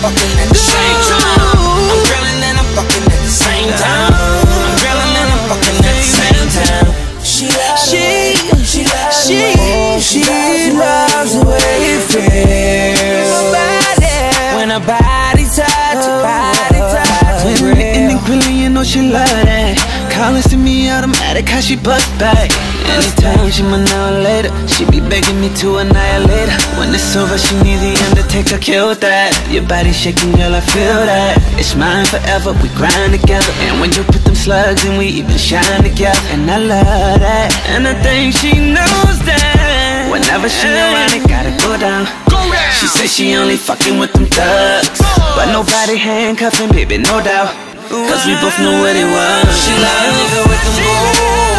fucking at the same time. I'm drilling and I'm fucking at the same time. I'm drilling and I'm fucking at the same time. She loves she, she she, she loves the way it feels. When her body touch, body touch, when in the grilling, you know she loves it. Calling to me automatic, how she bust back. Anytime she my now or later, she be begging me to annihilate her. When it's over, she need the undertaker, kill that. Your body shaking, girl, I feel that. It's mine forever, we grind together. And when you put them slugs in, we even shine together. And I love that. And I think she knows that. Whenever she around, it gotta go down. She say she only fucking with them thugs. But nobody handcuffing, baby, no doubt. Cause we both know what it was. She like nigga with them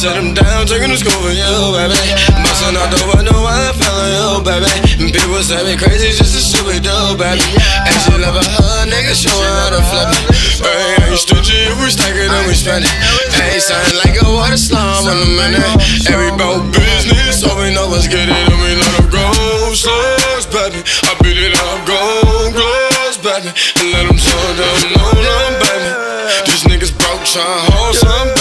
I set him down, taking the school for you, baby. Busting out the window, I fell on you, baby. People say me crazy, just a stupid dude, baby. And she love a hug, nigga, show her how to flip it. Hey, ain't stingy, if we stack it and we spend it. Hey, sound like a water slum in a minute. Every bout business, so we know let's get it and we let them go. Slugs, baby. I beat it up, go, gloves, baby. And let them show them, know them, baby. These niggas broke, tryna hold some.